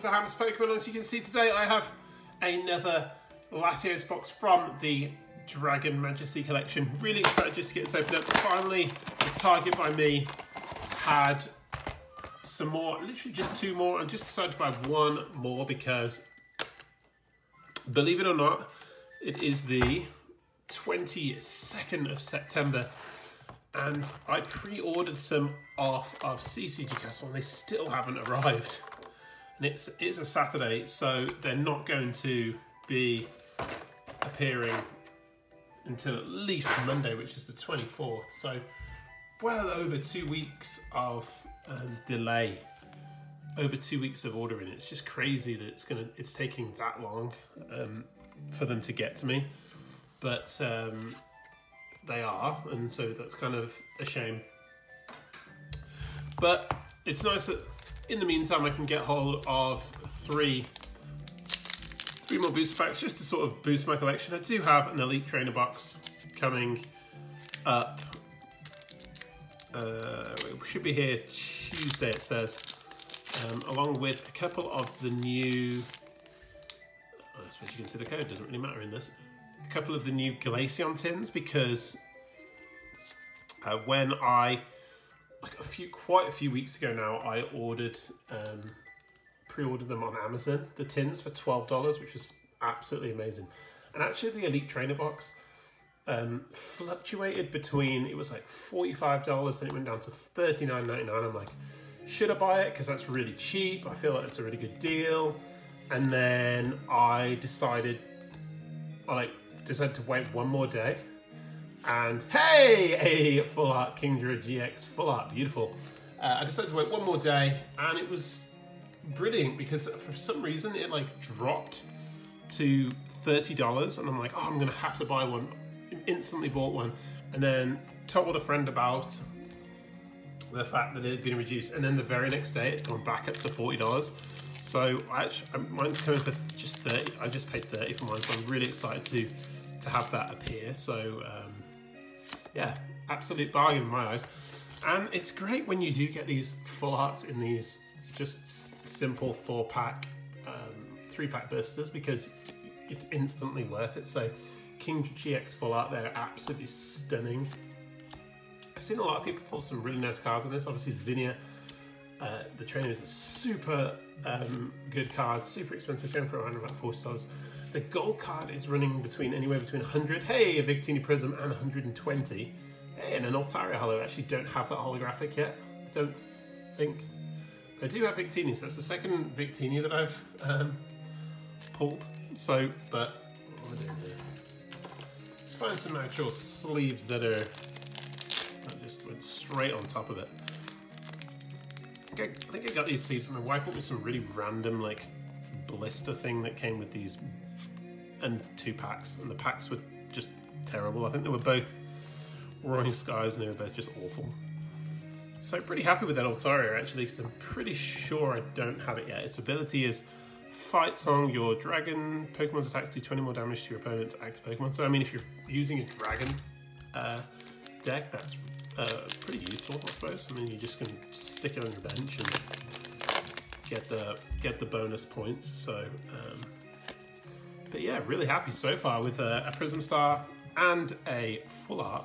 to Ham's Pokemon. As you can see today, I have another Latios box from the Dragon Majesty collection. Really excited just to get this opened up. Finally, the target by me had some more, literally just two more. I just decided to buy one more because, believe it or not, it is the 22nd of September and I pre-ordered some off of CCG Castle and they still haven't arrived. And it's, it's a Saturday, so they're not going to be appearing until at least Monday, which is the 24th. So well over two weeks of um, delay, over two weeks of ordering. It's just crazy that it's gonna, it's taking that long um, for them to get to me. But um, they are, and so that's kind of a shame. But it's nice that in the meantime I can get hold of three three more booster packs just to sort of boost my collection. I do have an Elite Trainer box coming up. Uh, it should be here Tuesday, it says, um, along with a couple of the new. I suppose you can see the code. Doesn't really matter in this a couple of the new Glaceon tins because uh, when I, like a few, quite a few weeks ago now, I ordered, um, pre-ordered them on Amazon, the tins for $12, which is absolutely amazing. And actually the Elite Trainer box um, fluctuated between, it was like $45, then it went down to $39.99. I'm like, should I buy it? Because that's really cheap. I feel like it's a really good deal. And then I decided, I like decided to wait one more day. And hey, a full art Kingdra GX full art, beautiful. Uh, I decided to wait one more day and it was brilliant because for some reason it like dropped to $30 and I'm like, oh, I'm gonna have to buy one. Instantly bought one and then told a friend about the fact that it had been reduced and then the very next day it gone back up to $40. So I actually, mine's coming for just 30. I just paid 30 for mine, so I'm really excited to to have that appear. So um, yeah, absolute bargain in my eyes. And it's great when you do get these full arts in these just simple four pack, um, three pack blisters because it's instantly worth it. So King GX full art, they're absolutely stunning. I've seen a lot of people pull some really nice cards on this. Obviously Zinnia, uh, the trainer is a super um, good card, super expensive, going for around about $40. The gold card is running between anywhere between 100, hey, a Victini Prism, and 120. Hey, and an Altaria Holo. I actually don't have that holographic yet. I don't think. I do have Victinis. That's the second Victini that I've um, pulled. So, but let's find some actual sleeves that are that just went straight on top of it. I think I, think I got these sleeves. My wife bought me some really random like blister thing that came with these and two packs, and the packs were just terrible. I think they were both Roaring Skies, and they were both just awful. So pretty happy with that Altaria actually, because I'm pretty sure I don't have it yet. Its ability is Fight Song, your dragon Pokemon's attacks do 20 more damage to your opponent's active Pokemon. So I mean, if you're using a dragon uh, deck, that's uh, pretty useful, I suppose. I mean, you're just can stick it on your bench and get the get the bonus points. So um, but yeah, really happy so far with a, a Prism Star and a Full Art.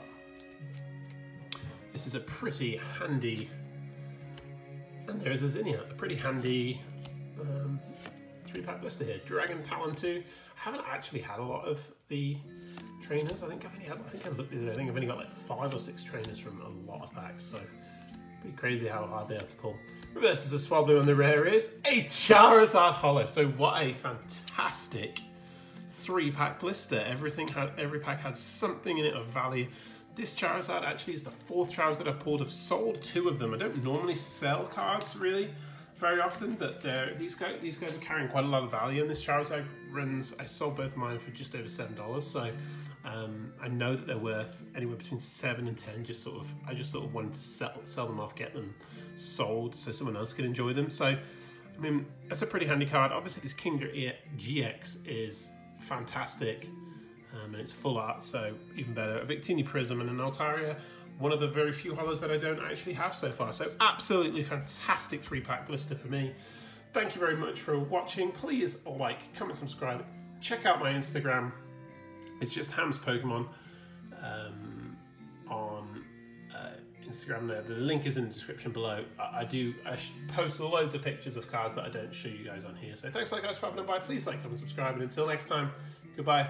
This is a pretty handy, and there is a Zinnia, a pretty handy um, three-pack blister here. Dragon Talon 2. I haven't actually had a lot of the trainers. I think I've only had, I think I looked at it, I think I've only got like five or six trainers from a lot of packs, so pretty crazy how hard they are to pull. Reverses a Swablu and the rare is a Charizard Holo. So what a fantastic three pack blister. Everything had every pack had something in it of value. This Charizard actually is the fourth Charizard I've pulled. I've sold two of them. I don't normally sell cards really very often, but these guys these guys are carrying quite a lot of value. And this Charizard runs. I sold both of mine for just over seven dollars. So um, I know that they're worth anywhere between seven and ten. Just sort of, I just sort of wanted to sell, sell them off, get them sold, so someone else can enjoy them. So. I mean, that's a pretty handy card. Obviously, this Kingdra GX is fantastic. Um, and it's full art, so even better. A Victini Prism and an Altaria, one of the very few holos that I don't actually have so far. So absolutely fantastic three-pack blister for me. thank you very much for watching. Please like, comment, subscribe. Check out my Instagram. It's just Hams Pokemon Instagram. There, the link is in the description below. I, I do I post loads of pictures of cars that I don't show you guys on here. So thanks, like guys, for having by. Please like, comment, subscribe, and until next time, goodbye.